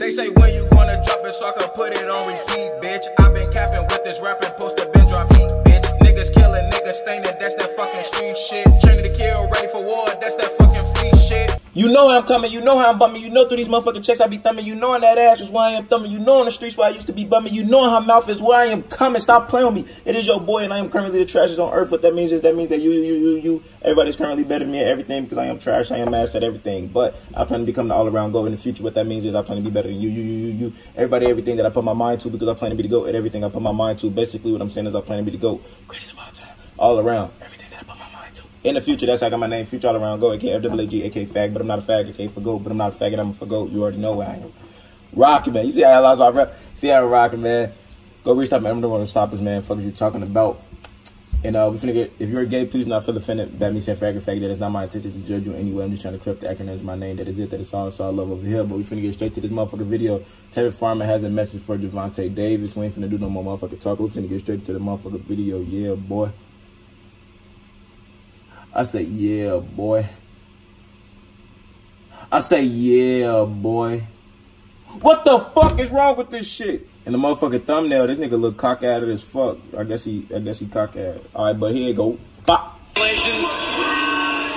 They say when you gonna drop it so I can put it on repeat, bitch. i been capping with this rapping poster, been drop bitch. Niggas killing, niggas staining, that's that fucking street shit. Training to kill, ready for war, that's that fucking. You know how I'm coming, you know how I'm bumming, you know through these motherfucking checks I be thumbing, you know on that ass is where I am thumbing, you know on the streets where I used to be bumming, you know how mouth is where I am coming, stop playing with me. It is your boy and I am currently the trashiest on earth. What that means is that means that you, you, you, you, everybody's currently better than me at everything because I am trash, I am ass at everything. But I plan to become the all around go in the future. What that means is I plan to be better than you, you, you, you, you, everybody, everything that I put my mind to because I plan to be the GOAT at everything I put my mind to. Basically what I'm saying is I plan to be the GOAT. Greatest of all time. All around. Everything in the future, that's how I got my name, Future All Around Go, aka FWG, aka Fag, but I'm not a fag, aka for goat, but I'm not a faggot, I'm a for goat. You already know where I am. Rockin', man. You see how I lost my rep? See how I'm rocking, man. Go reach out, man. I'm the one to stop us, man. Fuck is you talking about? And uh, we finna get, if you're gay, please not feel offended. That means saying faggot, faggot. That is not my intention to judge you anyway. I'm just trying to correct the acronyms, my name. That is it. That is all. It's all love over here. But we finna get straight to this motherfucking video. Tevin Farmer has a message for Gervonta Davis. We ain't finna do no more motherfucking talk. We finna get straight to the motherfucking video. Yeah, boy. I say, yeah, boy. I say, yeah, boy. What the fuck is wrong with this shit? And the motherfucking thumbnail, this nigga look cock-added as fuck. I guess he, I guess he cock-added. All right, but here you go. Bop. Congratulations.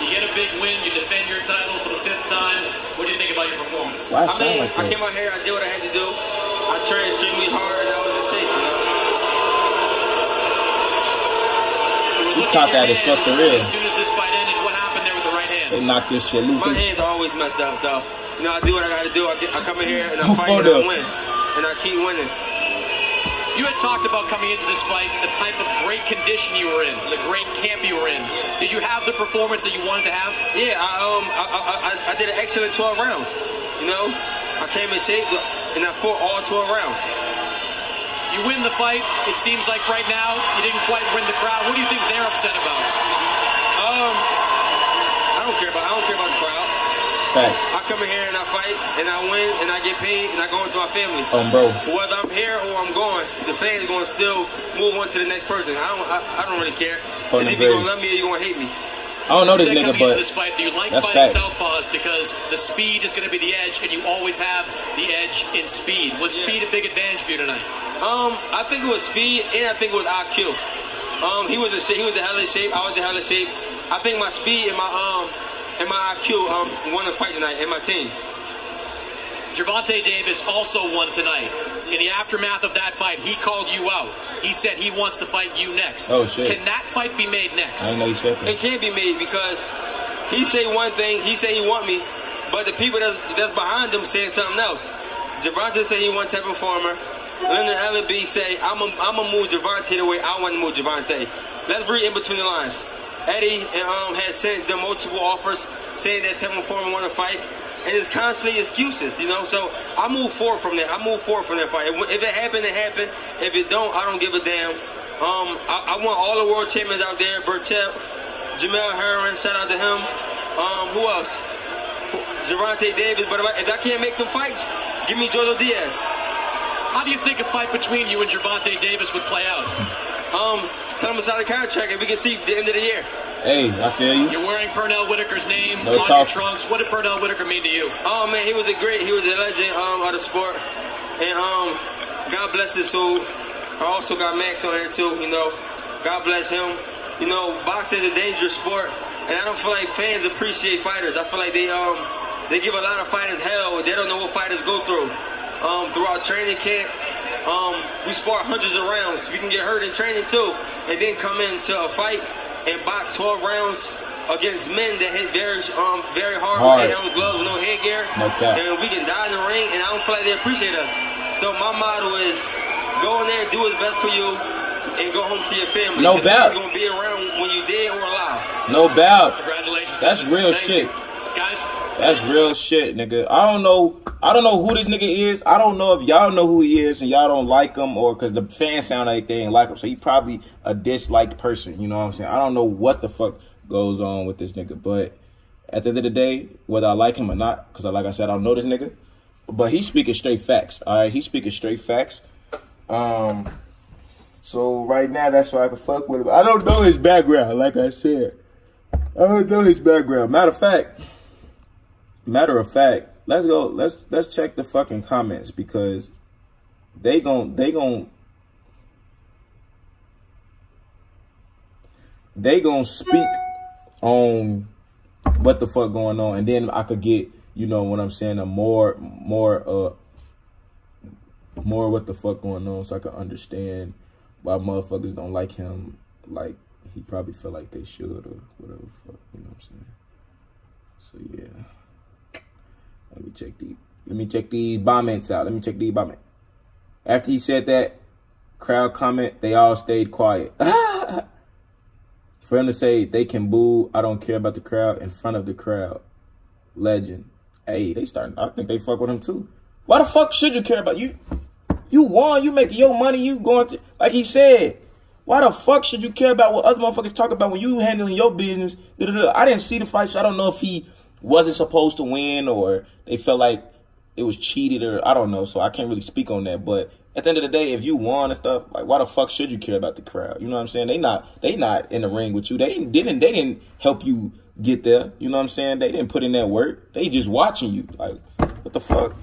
You get a big win. You defend your title for the fifth time. What do you think about your performance? Why I mean, like I came out here, I did what I had to do. I trained extremely hard, You cock-added as fuck for real. As soon as this fight ended, what happened there with the right hand? They knocked this shit loose. My hands are always messed up, so, you know, I do what I gotta do. I, get, I come in here, and I fight, and I win. And I keep winning. You had talked about coming into this fight, the type of great condition you were in, the great camp you were in. Did you have the performance that you wanted to have? Yeah, I, um, I, I, I did an excellent 12 rounds. You know, I came in shape, and I fought all 12 rounds. You win the fight. It seems like right now you didn't quite win the crowd. What do you think they're upset about? Um, I don't care about. I don't care about the crowd. Thanks. I come in here and I fight and I win and I get paid and I go into my family. Um, bro. Whether I'm here or I'm going, the fans are going to still move on to the next person. I don't. I, I don't really care. Is either gonna love me or you gonna hate me. I don't know this nigga, but this fight, do you like fighting facts. southpaws because the speed is going to be the edge, and you always have the edge in speed? Was yeah. speed a big advantage for you tonight? Um, I think it was speed, and I think it was IQ. Um, he was a he was a hell of shape. I was a hell of shape. I think my speed and my um and my IQ um, won the fight tonight and my team. Gervonta Davis also won tonight. In the aftermath of that fight, he called you out. He said he wants to fight you next. Oh shit! Can that fight be made next? I know you said that. It can't be made because he say one thing, he say he want me, but the people that's, that's behind him saying something else. Gervonta said he want Tevin Farmer. Leonard Ellerbe say I'm a, I'm a move Gervonta the way I want to move Gervonta. Let's read in between the lines. Eddie um, has sent them multiple offers saying that Tevin Farmer want to fight, and it's constantly excuses, you know. So I move forward from that. I move forward from that fight. If it happened, it happened. If it don't, I don't give a damn. Um, I, I, want all the world champions out there. Berchelt, Jamel Herring, shout out to him. Um, who else? Gervonta Davis. But if I, if I can't make them fights, give me Jojo Diaz. How do you think a fight between you and Gervonta Davis would play out? Um, tell him to sign a contract and we can see the end of the year. Hey, I feel you. You're wearing Pernell Whitaker's name no on talk. your trunks. What did Pernell Whitaker mean to you? Oh man, he was a great, he was a legend um, of the sport, and um, God bless his soul. I also got Max on here too. You know, God bless him. You know, boxing is a dangerous sport, and I don't feel like fans appreciate fighters. I feel like they um they give a lot of fighters hell. They don't know what fighters go through um, throughout training camp. Um, we spar hundreds of rounds. We can get hurt in training too, and then come into a fight and box 12 rounds against men that hit very um, very hard, hard. with gloves, no headgear. No and we can die in the ring, and I don't feel like they appreciate us. So my motto is go in there, do what's best for you, and go home to your family. No doubt. You're gonna be around when you're dead or alive. No doubt. Congratulations. That's real shit. You. That's real shit, nigga. I don't know. I don't know who this nigga is. I don't know if y'all know who he is and y'all don't like him or because the fans sound like they ain't like him. So he probably a disliked person. You know what I'm saying? I don't know what the fuck goes on with this nigga. But at the end of the day, whether I like him or not, because like I said, I don't know this nigga. But he's speaking straight facts. All right, he's speaking straight facts. Um. So right now, that's why I can fuck with him. I don't know his background, like I said. I don't know his background. Matter of fact. Matter of fact, let's go. Let's let's check the fucking comments because they gon' they gon' they gon' speak on what the fuck going on, and then I could get you know what I'm saying a more more uh more what the fuck going on, so I can understand why motherfuckers don't like him like he probably feel like they should or whatever fuck, you know what I'm saying? So yeah. Let me check the let me check the comments out. Let me check the comment. After he said that crowd comment, they all stayed quiet. For him to say they can boo, I don't care about the crowd in front of the crowd. Legend. Hey, they starting. I think they fuck with him too. Why the fuck should you care about you? You won. You making your money. You going to like he said. Why the fuck should you care about what other motherfuckers talk about when you handling your business? I didn't see the fight, so I don't know if he wasn't supposed to win or they felt like it was cheated or I don't know. So I can't really speak on that. But at the end of the day, if you won and stuff, like why the fuck should you care about the crowd? You know what I'm saying? They not they not in the ring with you. They didn't they didn't help you get there. You know what I'm saying? They didn't put in that work. They just watching you. Like what the fuck?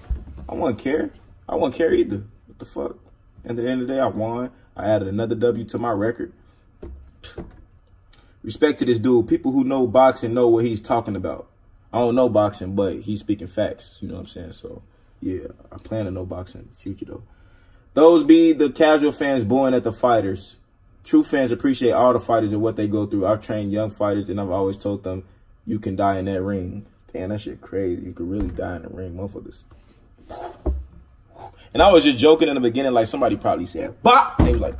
I won't care. I won't care either. What the fuck? At the end of the day, I won. I added another W to my record. Respect to this dude. People who know boxing know what he's talking about. I don't know boxing, but he's speaking facts. You know what I'm saying? So, yeah, I plan to know boxing in the future, though. Those be the casual fans booing at the fighters. True fans appreciate all the fighters and what they go through. I've trained young fighters, and I've always told them, you can die in that ring. Damn, that shit crazy. You could really die in the ring. Motherfuckers and I was just joking in the beginning, like somebody probably said, "Bop," and he was like,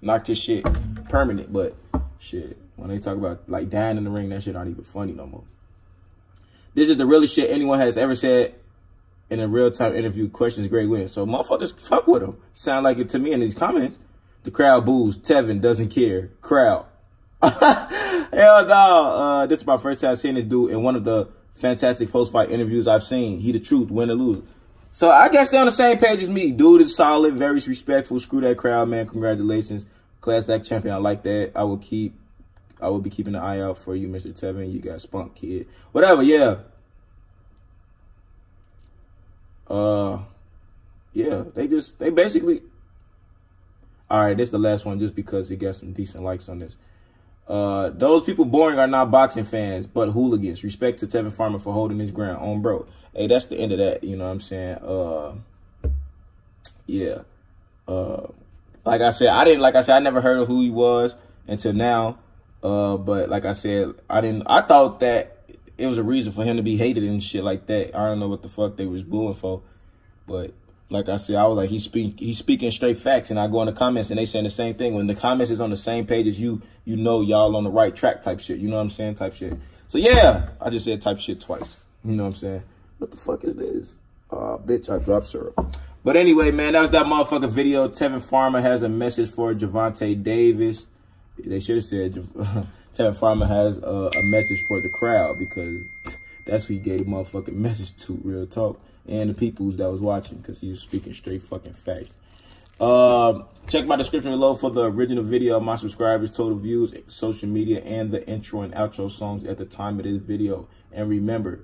knocked his shit permanent. But shit, when they talk about like dying in the ring, that shit aren't even funny no more. This is the realest shit anyone has ever said in a real time interview. Questions, great win. So motherfuckers fuck with him. Sound like it to me in these comments. The crowd boos. Tevin doesn't care. Crowd. Hell no. Uh, this is my first time seeing this dude in one of the fantastic post fight interviews I've seen. He the truth, win or lose. So I guess they're on the same page as me. Dude is solid, very respectful. Screw that crowd, man. Congratulations. Class act champion. I like that. I will keep I will be keeping an eye out for you, Mr. Tevin. You got spunk kid. Whatever, yeah. Uh yeah, they just they basically all right, this is the last one just because it got some decent likes on this. Uh, those people boring are not boxing fans, but hooligans. Respect to Tevin Farmer for holding his ground on bro. Hey, that's the end of that. You know what I'm saying? Uh, yeah. Uh, like I said, I didn't. Like I said, I never heard of who he was until now. Uh, but like I said, I didn't. I thought that it was a reason for him to be hated and shit like that. I don't know what the fuck they was booing for, but like I said, I was like, he's speak, he's speaking straight facts, and I go in the comments and they saying the same thing. When the comments is on the same page as you, you know y'all on the right track type shit. You know what I'm saying? Type shit. So yeah, I just said type shit twice. You know what I'm saying? What the fuck is this? Uh, bitch, I dropped syrup. But anyway, man, that was that motherfucking video. Tevin Farmer has a message for Gervonta Davis. They should have said Tevin Farmer has a, a message for the crowd because that's who he gave the motherfucking message to, real talk and the peoples that was watching because he was speaking straight fucking facts. Uh, check my description below for the original video of my subscribers, total views, social media, and the intro and outro songs at the time of this video. And remember,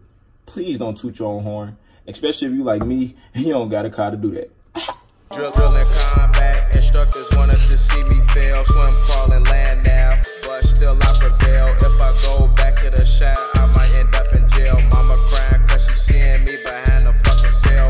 please don't toot your own horn, especially if you like me, you don't got a car to do that. Instructors want us to see me fail, swim, crawl, and land now, but still I prevail. If I go back to the shot, I might end up in jail. Mama crying cause she seeing me behind